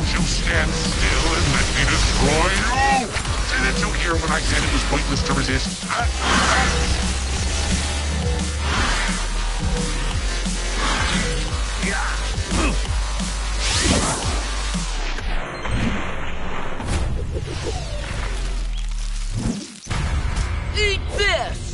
Won't you stand still and let me destroy you? Didn't you hear when I said it was pointless to resist? Eat this!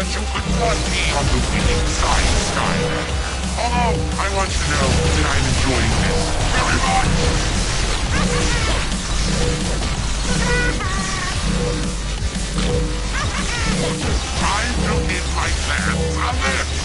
That you could on the winning side. Although, I want you to know that I'm enjoying this very much. Time to get my plans on this.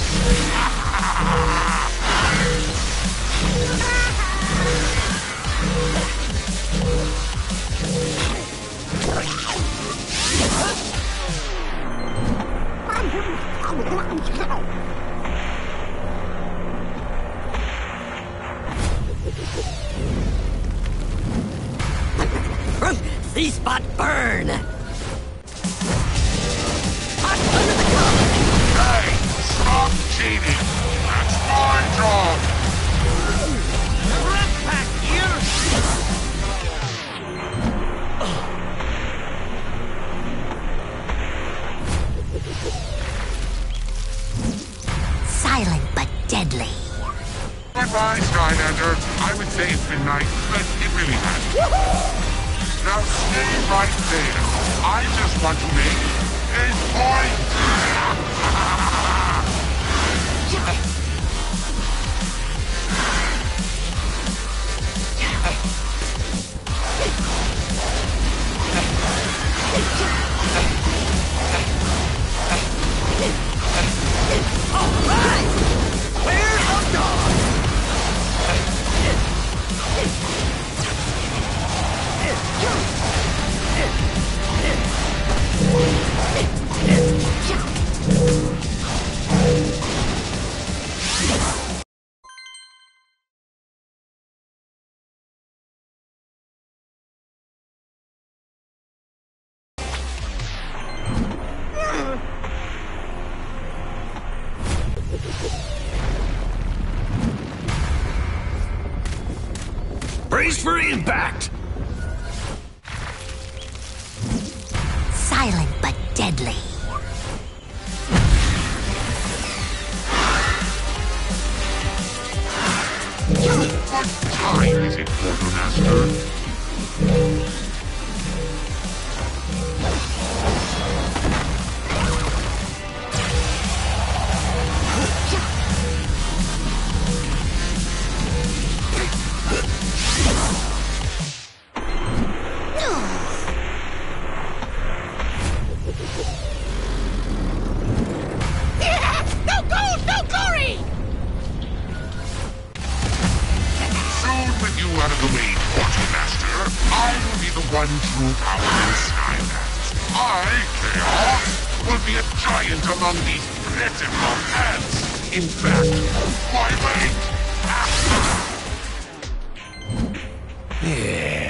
Goodbye, Skylander. I would say it's been nice, but it really hasn't. Now stay right there. I just want to make a point. Right! Impact! Silent but deadly. What time is it, Quartermaster? One true power in Skylands. I, Kaos, will be a giant among these pitiful ants. In fact, my weight. Let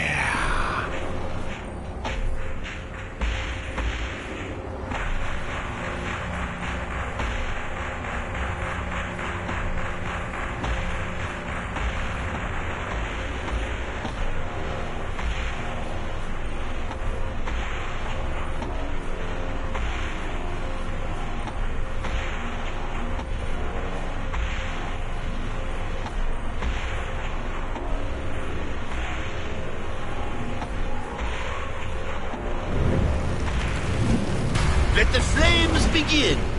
flames begin!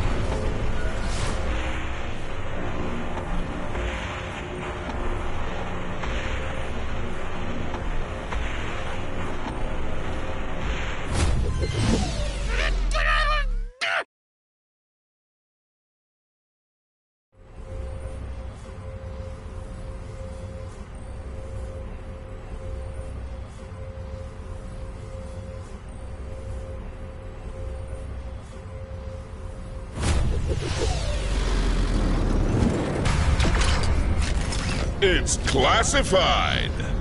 It's classified.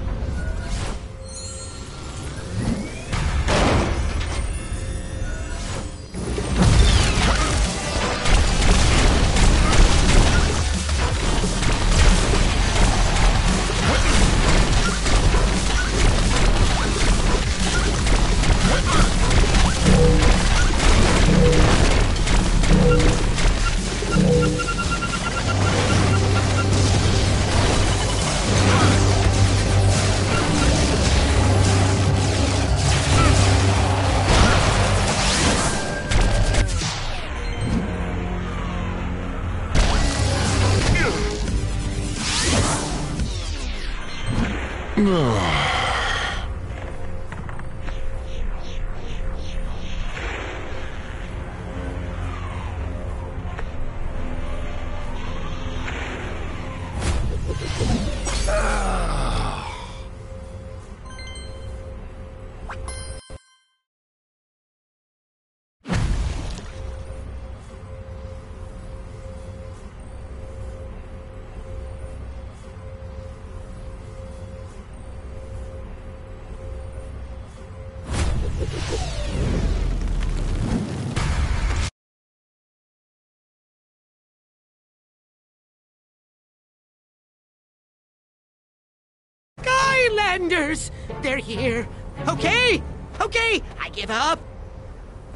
defenders! They're here. Okay, okay, I give up.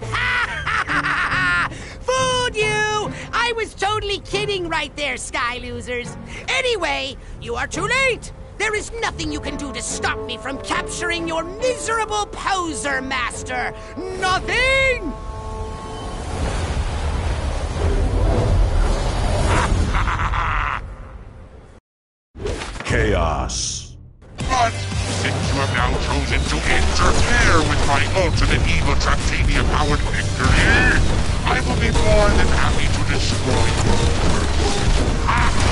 Fooled you! I was totally kidding right there, Sky Losers. Anyway, you are too late. There is nothing you can do to stop me from capturing your miserable portal master. Nothing! to interfere with my ultimate evil Traptanium-powered victory, I will be more than happy to destroy your world. Ah!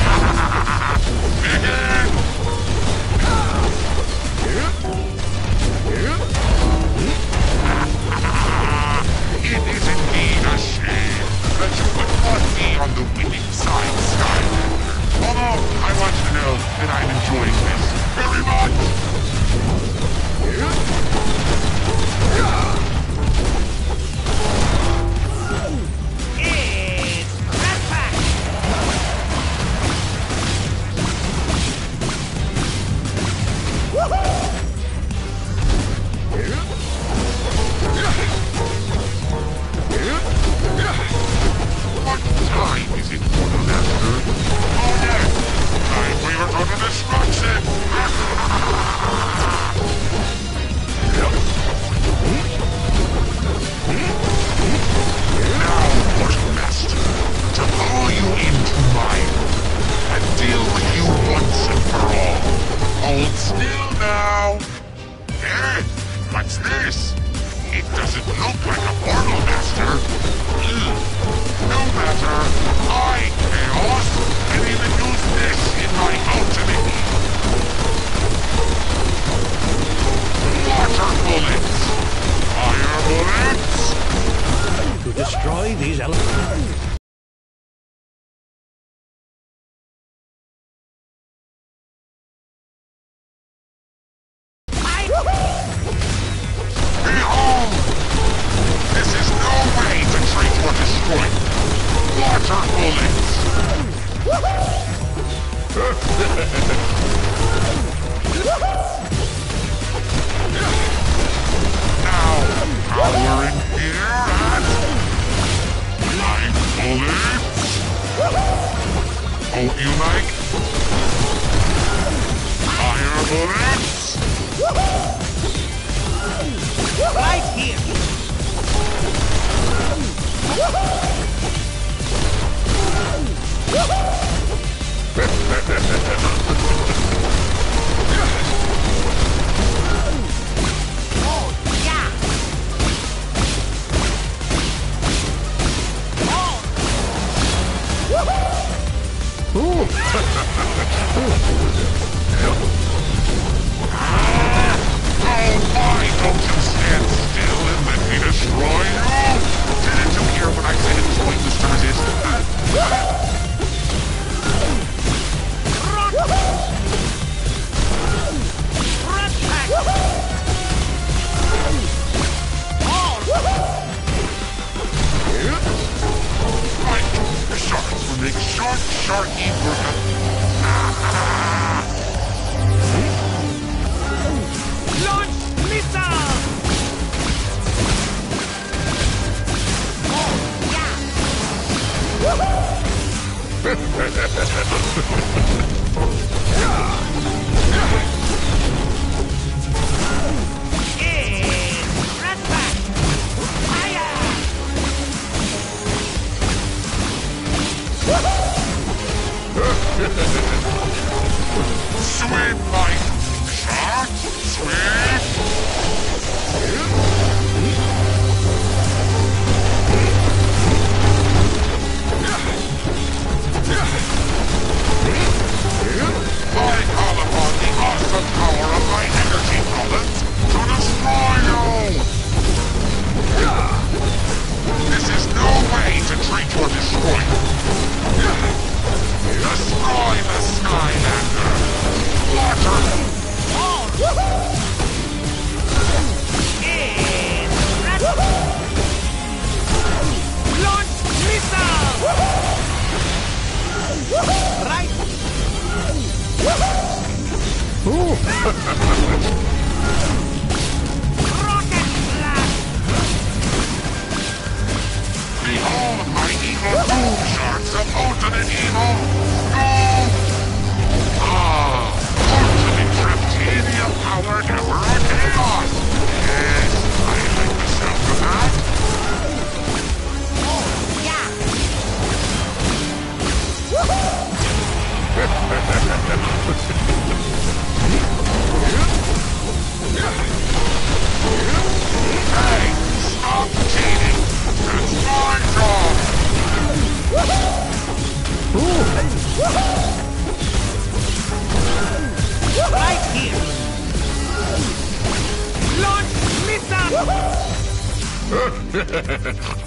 Ha ha ha!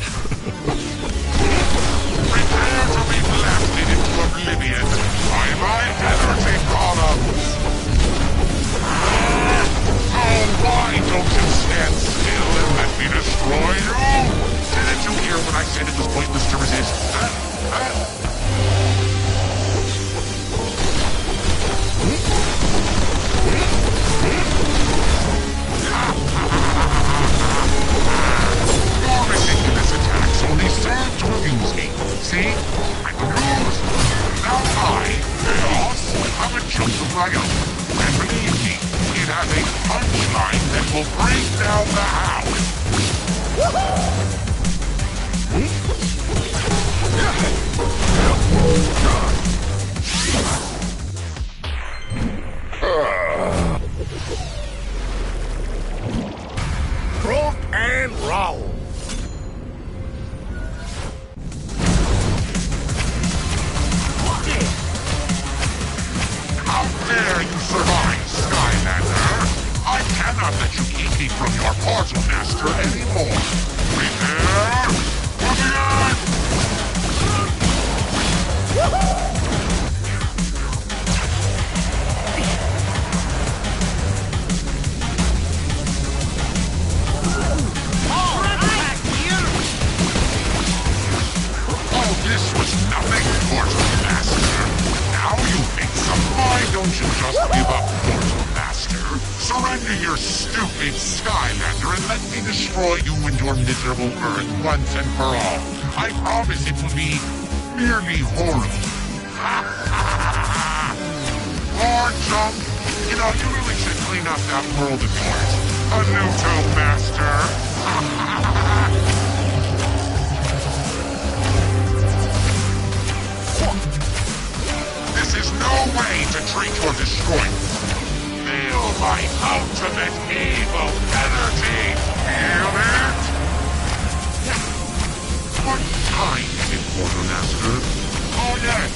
Prepare to be blasted into oblivion by my energy columns! Why don't you stand still and let me destroy you? Didn't you hear when I said it was pointless to resist? Stupid Skylander and let me destroy you and your miserable Earth once and for all. I promise it will be merely horrible. More junk? You know, you really should clean up that world of yours. A Nuto Master. This is no way to treat your destroyer. Feel my ultimate evil energy. Feel it? What time is it, Quartermaster? Oh yes,